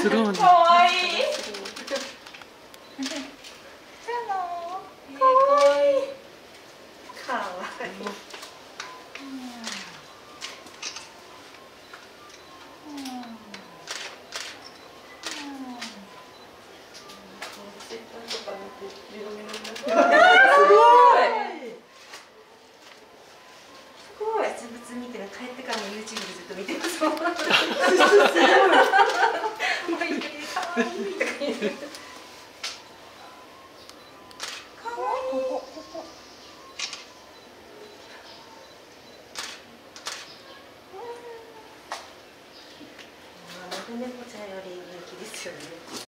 スローにかわいい。じゃあのかわいい。かわいい。すごい。すごい。実物見てる。帰ってからも YouTube でずっと見てます 猫ちゃんより人気ですよね。